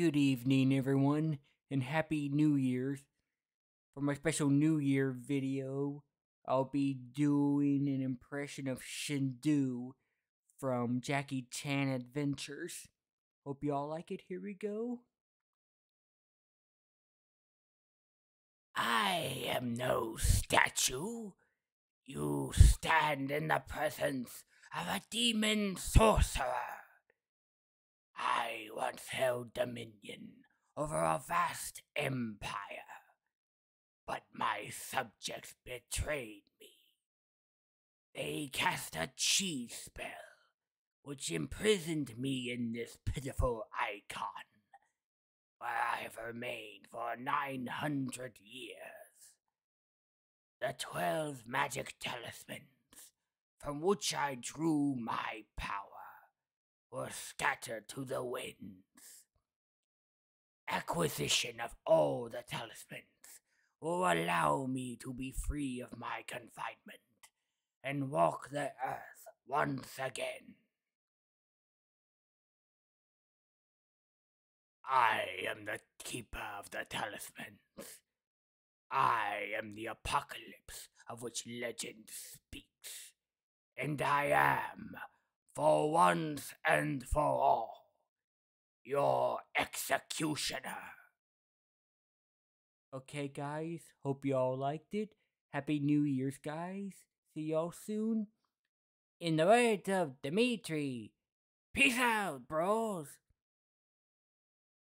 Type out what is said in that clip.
Good evening, everyone, and Happy New Year's. For my special New Year video, I'll be doing an impression of Shendu from Jackie Chan Adventures. Hope you all like it. Here we go. I am no statue. You stand in the presence of a demon sorcerer. Once held dominion over a vast empire, but my subjects betrayed me. They cast a chi spell, which imprisoned me in this pitiful icon, where I have remained for nine hundred years. The twelve magic talismans from which I drew my power were scattered to the winds. Acquisition of all the talismans will allow me to be free of my confinement and walk the earth once again. I am the keeper of the talismans. I am the apocalypse of which legend speaks, and I am for once and for all, your executioner. Okay, guys, hope you all liked it. Happy New Year's, guys. See y'all soon. In the words of Dimitri, peace out, bros.